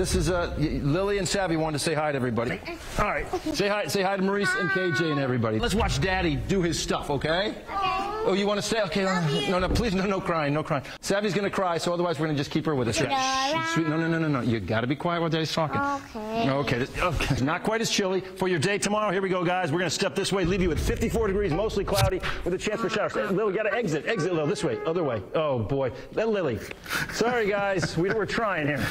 This is uh, Lily and Savvy wanted to say hi to everybody. All right. Say hi. Say hi to Maurice and KJ and everybody. Let's watch Daddy do his stuff, okay? Oh, you want to stay? Okay. No, no, please, no, no crying, no crying. Savvy's gonna cry, so otherwise we're gonna just keep her with us. Yeah. Sweet. No, no, no, no, no. You got to be quiet while Daddy's talking. Okay. Okay. okay. Oh, not quite as chilly for your day tomorrow. Here we go, guys. We're gonna step this way, leave you at 54 degrees, mostly cloudy, with a chance for showers. Lily, got to exit. Exit, Lily, this way, other way. Oh boy, that Lily. Sorry, guys. We, we're trying here.